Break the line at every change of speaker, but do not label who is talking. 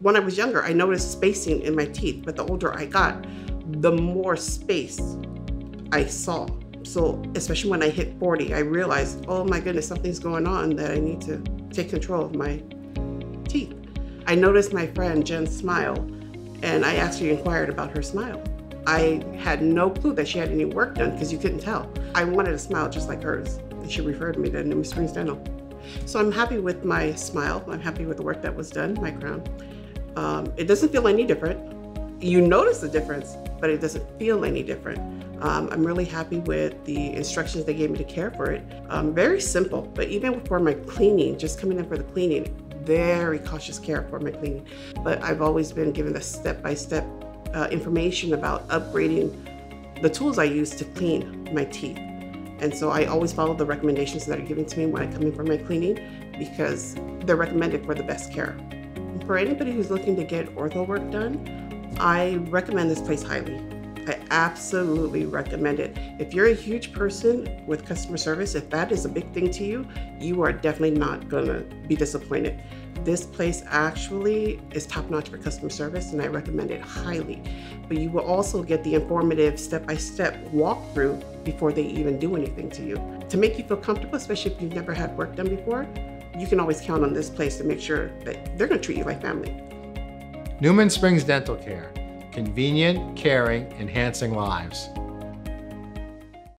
When I was younger, I noticed spacing in my teeth, but the older I got, the more space I saw. So, especially when I hit 40, I realized, oh my goodness, something's going on that I need to take control of my teeth. I noticed my friend Jen's smile, and I actually inquired about her smile. I had no clue that she had any work done because you couldn't tell. I wanted a smile just like hers, and she referred me to Newman Springs Dental. So I'm happy with my smile. I'm happy with the work that was done, my crown. Um, it doesn't feel any different. You notice the difference, but it doesn't feel any different. Um, I'm really happy with the instructions they gave me to care for it. Um, very simple, but even for my cleaning, just coming in for the cleaning, very cautious care for my cleaning. But I've always been given the step-by-step uh, information about upgrading the tools I use to clean my teeth. And so I always follow the recommendations that are given to me when I come in for my cleaning because they're recommended for the best care. For anybody who's looking to get ortho work done, I recommend this place highly. I absolutely recommend it. If you're a huge person with customer service, if that is a big thing to you, you are definitely not gonna be disappointed. This place actually is top notch for customer service and I recommend it highly. But you will also get the informative step-by-step walkthrough before they even do anything to you. To make you feel comfortable, especially if you've never had work done before, you can always count on this place to make sure that they're gonna treat you like family.
Newman Springs Dental Care convenient, caring, enhancing lives.